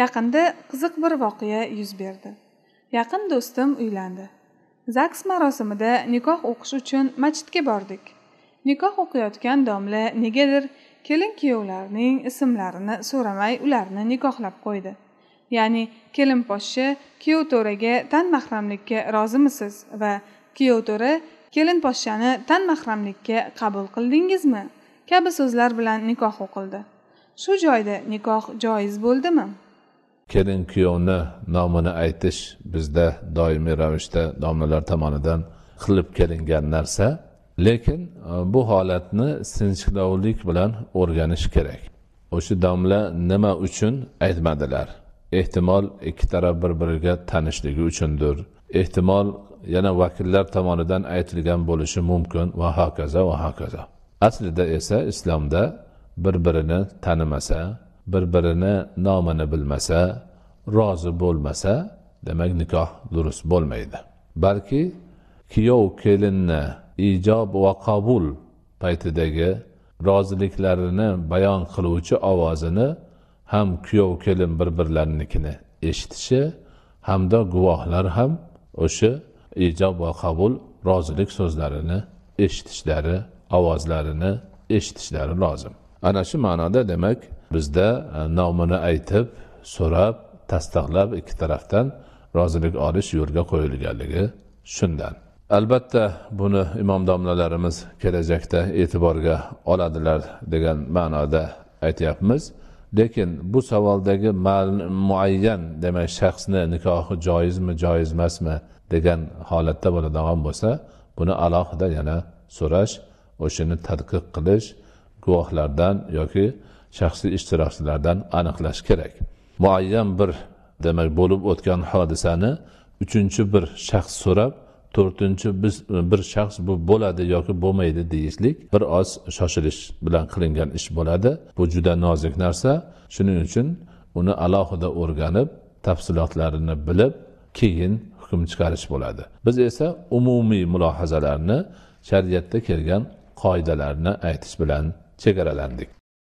yaqinda qiziq bir voqea yuz berdi. Yaqin do'stim uylandi. Zaks marosimida nikoh o'qish uchun masjidga bordik. Nikoh o'qiyotgan domla negadir kelin kuyovlarning ismlarini so'ramay ularni nikohlab qo'ydi. Ya'ni kelin poshsha kuyov to'raga tan mahramlikka rozimisiz va kuyov to'ra kelin poshshani tan mahramlikka qabul qildingizmi? Kabi so'zlar bilan nikoh o'qildi. Shu joyda nikoh joiz bo'ldimi? Kelin kuyovni nomini aytish bizda doimiy ravishda domlalar tomonidan qilib kelingan narsa. Lekin e, bu holatni sinchkovlik bilan o'rganish kerak. O'sha domla nima uchun aytmadilar? Ehtimol ikki taraf bir biriga tanishligi uchundir. Ehtimol yana vakillar tomonidan aytilgan bo'lishi mumkin va hokazo va hokazo. Aslida esa islomda bir birini tanimasa bir birini nomini bilmasa rozi bo'lmasa demak nikoh durust bo'lmaydi. Balki kuyov kelinni ijob va qabul paytidagi roziliklarini bayon qiluvchi ovozini ham kuyov kelin bir birlarinikini eshitishi hamda guvohlar ham o'sha ijob va qabul rozilik so'zlarini eshitishlari ovozlarini eshitishlari lozim. Ana shu ma'noda demak bizda e, nomini aytib so'rab tasdiqlab ikki tarafdan rozilik olish yo'lga qo'yilganligi shundan. Albatta buni imom domlalarimiz kelajakda e'tiborga oladilar degan ma'noda aytyapmiz. Lekin bu savoldagi muayyan demak shaxsni nikohi joizmi joiz emasmi degan holatda bo'ladigan bo'lsa buni alohida yana so'rash o'shani tadqiq qilish guvohlardan yoki shaxsiy ishtirokchilardan aniqlash kerak. Muayyan bir demak bo'lib o'tgan hodisani uchinchi bir shaxs so'rab to'rtinchi biz bir shaxs bu bo'ladi yoki bo'lmaydi deyishlik bir oz shoshilish bilan qilingan ish bo'ladi. Bu juda nozik narsa. Shuning uchun uni alohida o'rganib tafsilotlarini bilib keyin hukm chiqarish bo'ladi. Biz esa umumiy mulohazalarni shariatda kelgan qoidalarni aytish bilan çegarelendik.